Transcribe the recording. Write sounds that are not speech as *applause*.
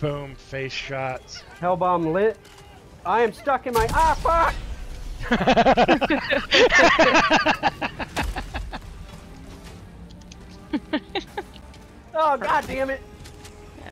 Boom, face shots. Hellbomb lit. I am stuck in my ah fuck. *laughs* oh god damn it!